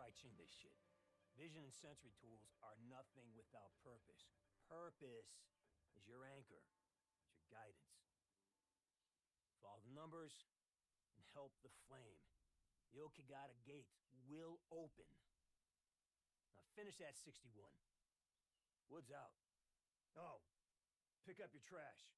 I this shit. Vision and sensory tools are nothing without purpose. Purpose is your anchor. It's your guidance. Follow the numbers and help the flame. The Okigata gate will open. Now finish that 61. Wood's out. Oh, pick up your trash.